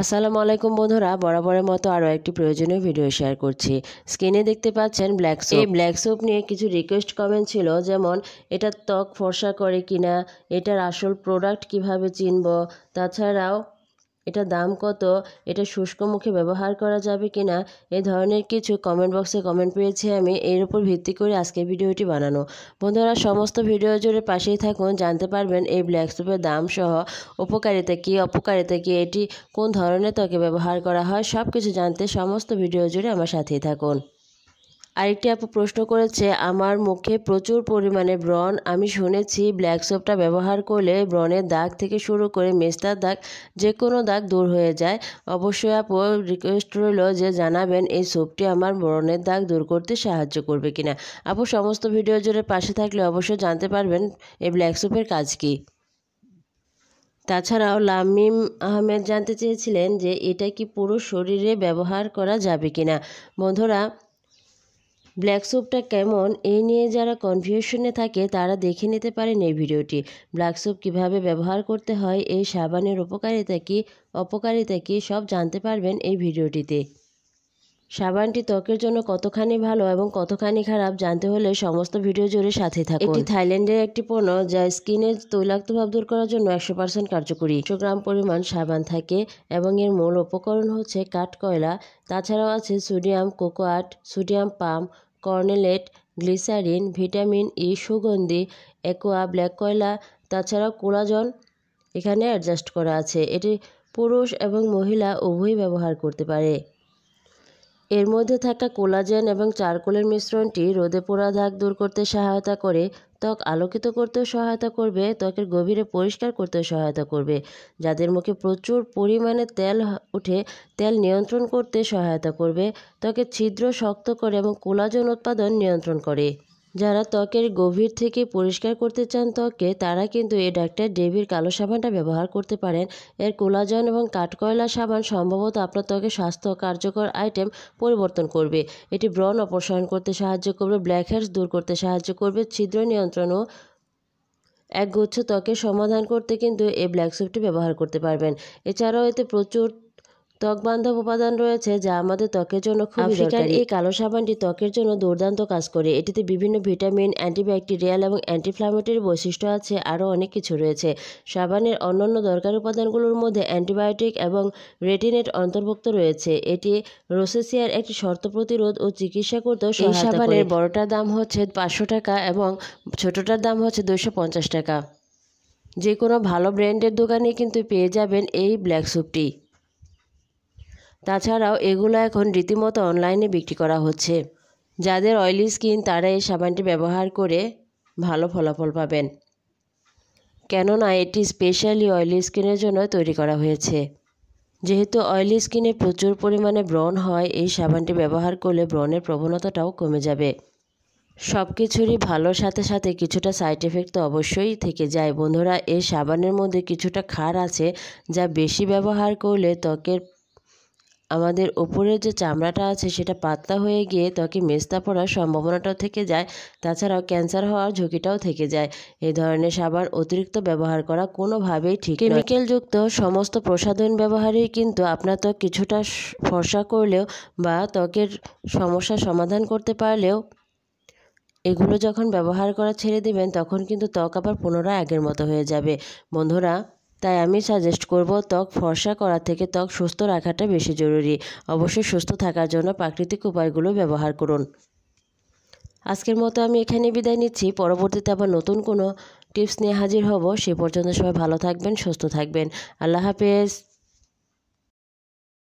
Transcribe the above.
আসসালামু আলাইকুম বন্ধুরা, বরাবরের মতো আরও একটি প্রয়োজনীয় ভিডিও শেয়ার করছি। স্ক্রিনে দেখতে পাচ্ছেন ব্ল্যাক সোপ এই ব্ল্যাক সোপ নিয়ে কিছু রিকোয়েস্ট কমেন্ট ছিল, যেমন, এটা ত্বক ফর্সা করে কিনা, এটার আসল প্রোডাক্ট কীভাবে চিনব? তাছাড়াও এটা দাম কত? এটা শুষ্ক মুখে ব্যবহার করা যাবে কিনা? এ ধরনের কিছু কমেন্ট বক্সে কমেন্ট পেয়েছি আমি। এর উপর ভিত্তি করে আজকে ভিডিওটি বানানো। বন্ধুরা, সমস্ত ভিডিও জুড়ে পাশেই থাকুন। জানতে পারবেন এই ব্ল্যাক সোপের দাম সহ উপকারিতা কী, অপকারিতা কী, এটি কোন ধরনের ত্বকে ব্যবহার করা হয় সব কিছু জানতে সমস্ত ভিডিও জুড়ে আমার সাথেই থাকুন। আরেকটি আপু প্রশ্ন করেছে, আমার মুখে প্রচুর পরিমাণে ব্রণ। আমি শুনেছি ব্ল্যাক সোপটা ব্যবহার করলে ব্রণের দাগ থেকে শুরু করে মেস্তার দাগ যে কোনো দাগ দূর হয়ে যায়। অবশ্যই আপু রিকোয়েস্ট রইল যে জানাবেন এই সোপটি আমার ব্রণের দাগ দূর করতে সাহায্য করবে কিনা। আপু, সমস্ত ভিডিও জুড়ে পাশে থাকলে অবশ্যই জানতে পারবেন এই ব্ল্যাক সোপের কাজ কী। তাছাড়াও লামিম আহমেদ জানতে চেয়েছিলেন যে এটা কি পুরো শরীরে ব্যবহার করা যাবে কিনা। বন্ধুরা ব্ল্যাক সোপটা কেমন এই নিয়ে যারা কনফিউশনে থাকে, তারা দেখে নিতে পারেন এই ভিডিওটি। ব্ল্যাক সোপ কীভাবে ব্যবহার করতে হয়, এই সাবানের উপকারিতা কী, অপকারিতা কী, সব জানতে পারবেন এই ভিডিওটিতে। সাবানটি ত্বকের জন্য কতখানি ভালো এবং কতখানি খারাপ জানতে হলে সমস্ত ভিডিও জুড়ে সাথে থাকুন। এটি থাইল্যান্ডের একটি পণ্য যা স্কিনের তৈলাক্ত ভাব দূর করার জন্য একশো পার্সেন্ট কার্যকরী। একশো গ্রাম পরিমাণ সাবান থাকে এবং এর মূল উপকরণ হচ্ছে কাঠকয়লা তাছাড়াও আছে sodium, cocoate, sodium palm kernelate, glycerin, vitamin E সুগন্ধি অ্যাকোয়া ব্ল্যাক কয়লা, তাছাড়াও কোলাজন এখানে অ্যাডজাস্ট করা আছে। এটি পুরুষ এবং মহিলা উভয়ই ব্যবহার করতে পারে। এর মধ্যে থাকা কোলাজেন এবং চারকোলের মিশ্রণটি রোদে পোড়া দাগ দূর করতে সহায়তা করে, ত্বক আলোকিত করতেও সহায়তা করবে, ত্বকের গভীরে পরিষ্কার করতেও সহায়তা করবে। যাদের মুখে প্রচুর পরিমাণে তেল উঠে, তেল নিয়ন্ত্রণ করতে সহায়তা করবে। ত্বকের ছিদ্র শক্ত করে এবং কোলাজন উৎপাদন নিয়ন্ত্রণ করে। যারা ত্বকের গভীর থেকে পরিষ্কার করতে চান ত্বককে, তারা কিন্তু এই ডাক্তার ডেভির কালো সাবানটা ব্যবহার করতে পারেন। এর কোলাজন এবং কাঠকয়লা সাবান সম্ভবত আপনার ত্বকের স্বাস্থ্য কার্যকর আইটেম পরিবর্তন করবে। এটি ব্রণ অপসারণ করতে সাহায্য করবে, ব্ল্যাক হেডস দূর করতে সাহায্য করবে, ছিদ্র নিয়ন্ত্রণও এক গুচ্ছ ত্বকের সমাধান করতে কিন্তু এই ব্ল্যাক সুপটি ব্যবহার করতে পারবেন। এছাড়াও এতে প্রচুর ত্বক বান্ধব উপাদান রয়েছে যা আমাদের ত্বকের জন্য খুবই দরকারি। এই কালো সাবানটি ত্বকের জন্য দুর্দান্ত কাজ করে। এটিতে বিভিন্ন ভিটামিন অ্যান্টিব্যাকটেরিয়াল এবং অ্যান্টিফ্লামেটরি বৈশিষ্ট্য আছে আরও অনেক কিছু রয়েছে। সাবানের অন্যান্য দরকারি উপাদানগুলোর মধ্যে অ্যান্টিবায়োটিক এবং রেটিনেট অন্তর্ভুক্ত রয়েছে। এটি রোসেসিয়ার একটি শর্ত প্রতিরোধ ও চিকিৎসা করতেও এই সাবানের বড়টার দাম হচ্ছে পাঁচশো টাকা এবং ছোটটার দাম হচ্ছে দুশো পঞ্চাশ টাকা। যে কোনো ভালো ব্র্যান্ডের দোকানে কিন্তু পেয়ে যাবেন এই ব্ল্যাক স্যুপটি। তাছাড়াও এগুলো এখন রীতিমতো অনলাইনে বিক্রি করা হচ্ছে। যাদের অয়েলি স্কিন তারা এই সাবানটি ব্যবহার করে ভালো ফলাফল পাবেন। কেননা এটি স্পেশালি অয়েলি স্কিনের জন্য তৈরি করা হয়েছে। যেহেতু অয়েলি স্কিনে প্রচুর পরিমাণে ব্রণ হয়, এই সাবানটি ব্যবহার করলে ব্রণের প্রবণতাটাও কমে যাবে। সব কিছুরই ভালোর সাথে সাথে কিছুটা সাইড এফেক্ট তো অবশ্যই থেকে যায়। বন্ধুরা, এই সাবানের মধ্যে কিছুটা ক্ষার আছে যা বেশি ব্যবহার করলে ত্বকের আমাদের ওপরের যে চামড়াটা আছে সেটা পাতলা হয়ে গিয়ে ত্বকে মেস্তা পড়ার সম্ভাবনাটাও থেকে যায়। তাছাড়াও ক্যান্সার হওয়ার ঝুঁকিটাও থেকে যায়। এই ধরনের সাবান অতিরিক্ত ব্যবহার করা কোনোভাবেই ঠিক কেমিক্যালযুক্ত সমস্ত প্রসাধন ব্যবহারেই কিন্তু আপনার ত্বক কিছুটা ফর্সা করলেও বা ত্বকের সমস্যার সমাধান করতে পারলেও এগুলো যখন ব্যবহার করা ছেড়ে দেবেন তখন কিন্তু ত্বক আবার পুনরায় আগের মতো হয়ে যাবে। বন্ধুরা তাই আমি সাজেস্ট করব ত্বক ফর্সা করা থেকে ত্বক সুস্থ রাখাটা বেশি জরুরি। অবশ্যই সুস্থ থাকার জন্য প্রাকৃতিক উপায়গুলো ব্যবহার করুন। আজকের মতো আমি এখানে বিদায় নিচ্ছি। পরবর্তীতে আবার নতুন কোনো টিপস নিয়ে হাজির হব। সে পর্যন্ত সবাই ভালো থাকবেন, সুস্থ থাকবেন। আল্লাহ হাফেজ।